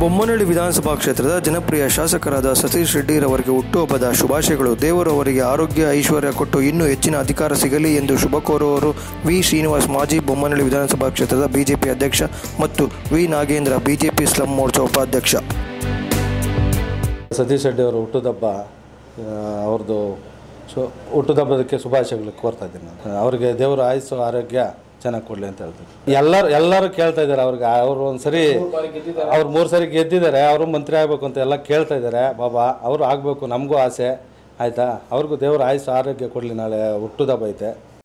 ಬೊಮ್ಮನಹಳ್ಳಿ ವಿಧಾನಸಭಾ ಕ್ಷೇತ್ರದ ಜನಪ್ರಿಯ ಶಾಸಕರಾದ ಸತೀಶ್ ರೆಡ್ಡಿರವರಿಗೆ ಹುಟ್ಟುಹಬ್ಬದ ಶುಭಾಶಯಗಳು. ದೇವರು ಅವರಿಗೆ ಆರೋಗ್ಯ, ಐಶ್ವರ್ಯ ಕೊಟ್ಟು ಇನ್ನೂ ಹೆಚ್ಚಿನ ಅಧಿಕಾರ ಸಿಗಲಿ ಎಂದು ಶುಭ ಕೋರುವವರು ವಿ. ಶ್ರೀನಿವಾಸ್ ಮಾಜಿ ಬೊಮ್ಮನಹಳ್ಳಿ ವಿಧಾನಸಭಾ ಕ್ಷೇತ್ರದ ಬಿಜೆಪಿ ಅಧ್ಯಕ್ಷ ಮತ್ತು V. Nagendra BJP slum Morcha ಉಪಾಧ್ಯಕ್ಷ. ಸತೀಶ್ ರೆಡ್ಡಿ ಅವರು ಹುಟ್ಟುದಬ್ಬ ಅವ್ರದ್ದು ಶು ಹುಟ್ಟುದಬ್ಬದಕ್ಕೆ ಶುಭಾಶಯಗಳು ಕೋರ್ತಾ ಇದ್ದೀನಿ. ಅವರಿಗೆ ದೇವರು ಆಯುಸ್ಸು, ಆರೋಗ್ಯ ಚೆನ್ನಾಗಿ ಕೊಡಲಿ ಅಂತ ಹೇಳ್ತಾರೆ. ಎಲ್ಲರೂ ಎಲ್ಲರೂ ಕೇಳ್ತಾ ಇದ್ದಾರೆ ಅವ್ರಿಗೆ. ಅವರು ಒಂದು ಸರಿ ಅವ್ರು ಮೂರು ಸರಿ ಗೆದ್ದಿದ್ದಾರೆ ಅವರು ಮಂತ್ರಿ ಆಗಬೇಕು ಅಂತ ಎಲ್ಲ ಕೇಳ್ತಾ ಇದ್ದಾರೆ. ಬಾಬಾ ಅವರು ಆಗಬೇಕು ನಮಗೂ ಆಸೆ. ಆಯಿತಾ? ಅವ್ರಿಗೂ ದೇವರು ಆಯುಸ್ಸು ಆರೋಗ್ಯ ಕೊಡಲಿ ನಾಳೆ ಹುಟ್ಟುದಬ್ಬ ಐತೆ